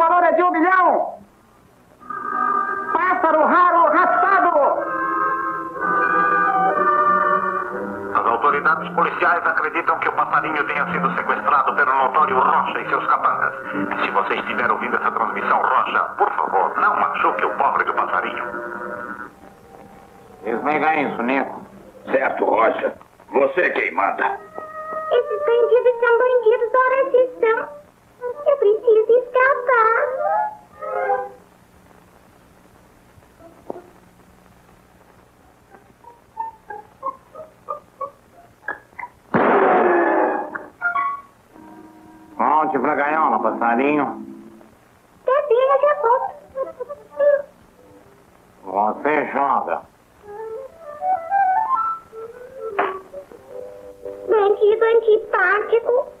Valor é de um milhão. Pássaro raro raptado. As autoridades policiais acreditam que o passarinho tenha sido sequestrado pelo notório Rocha e seus capangas. Se você estiver ouvindo essa transmissão, Rocha, por favor, não machuque o pobre do passarinho. Desliga isso, Nico. Certo, Rocha. Você quem manda. Esses bandidos são bandidos, ora se são. Preciso escapar. Volte pra gaiola, passarinho. Bebê, já volto. Você joga. Bandido antipático.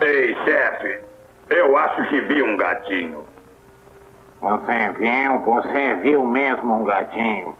Ei, chefe. Eu acho que vi um gatinho. Você viu? Você viu mesmo um gatinho.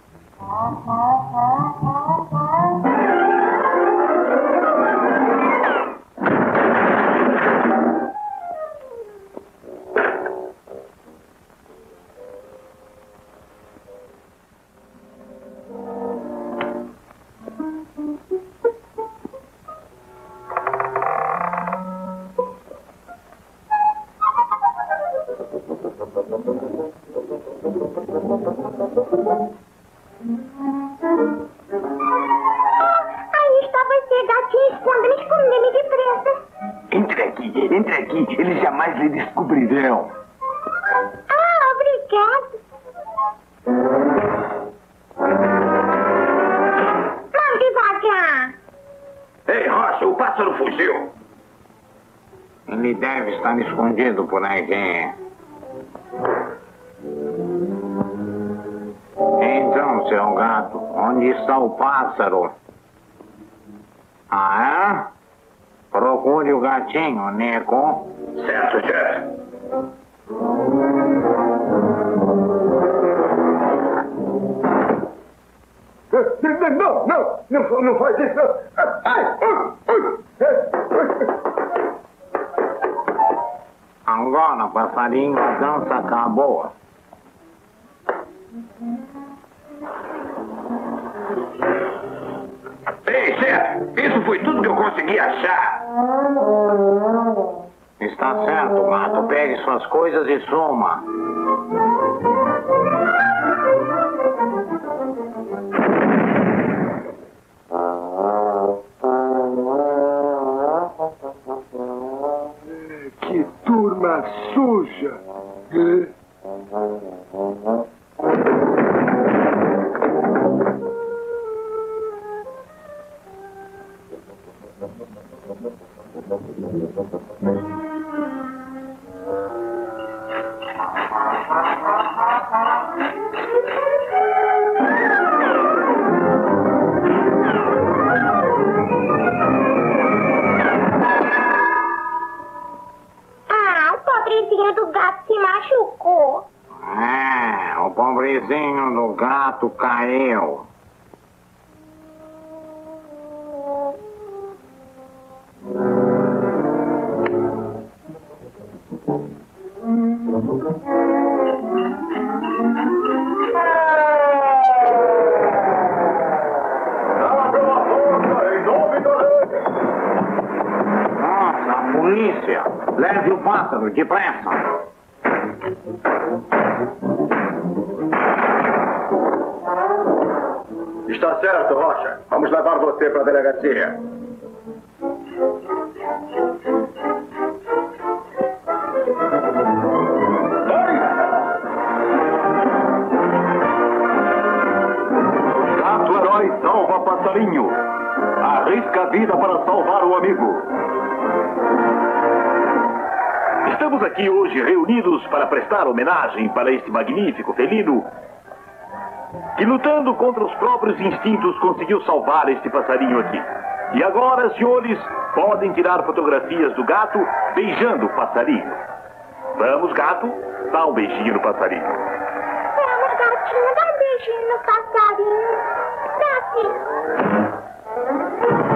Aí está você, gatinho, esconda-me, esconda-me depressa. Entre aqui, entre aqui. Eles jamais lhe descobrirão. Ah, obrigado. Vamos devagar. Ei, Rocha, o pássaro fugiu. Ele deve estar escondido por aí. Então, seu gato, onde está o pássaro? Ah, é? Procure o gatinho, Nico. Certo, chefe. Não, não, não, não faz isso. não. Ai, ai, ai. Agora, passarinho, a dança acabou. Ei, chefe, isso foi tudo que eu consegui achar. Está certo, gato. Pegue suas coisas e suma. Que turma suja. É, o pobrezinho do gato caiu. Nossa, polícia! Leve o pássaro, depressa! Está certo, Rocha. Vamos levar você para a delegacia. Gato herói salva passarinho. Arrisca a vida para salvar o amigo. Estamos aqui hoje reunidos para prestar homenagem para este magnífico felino que, lutando contra os próprios instintos, conseguiu salvar este passarinho aqui. E agora, senhores, podem tirar fotografias do gato beijando o passarinho. Vamos, gato, dá um beijinho no passarinho. Vamos, gatinho, dá um beijinho no passarinho. Tá dá sim.